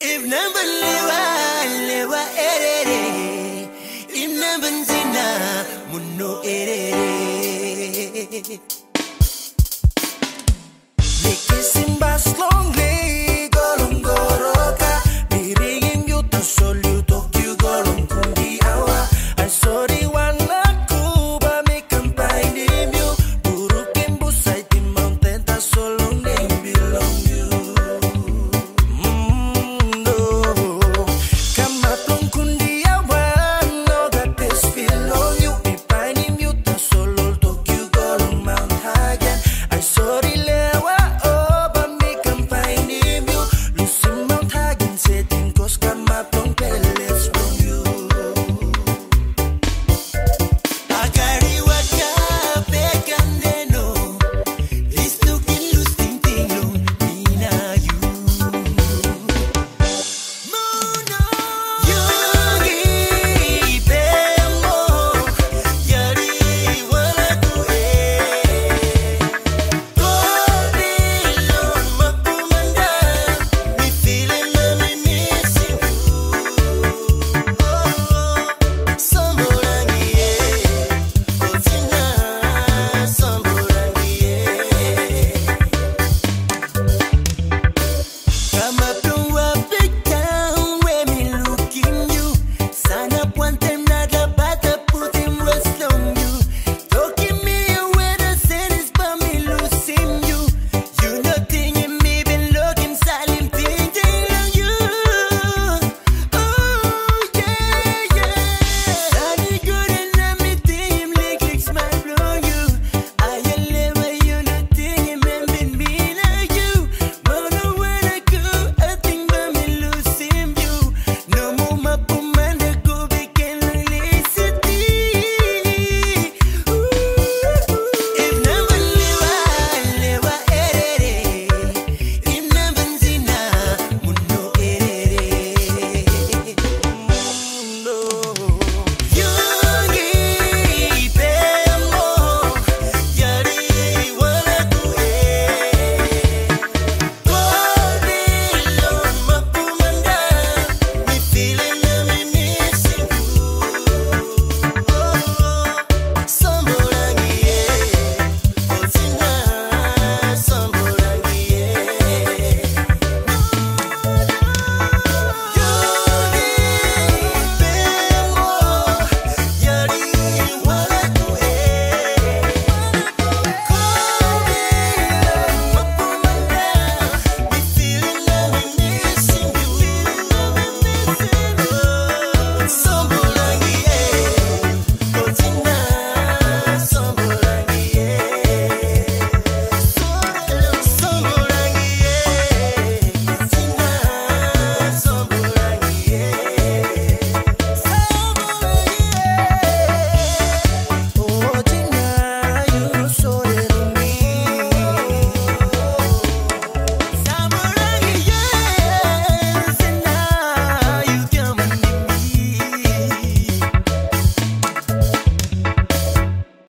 If never lewa lewa erere. If never zina muno erere.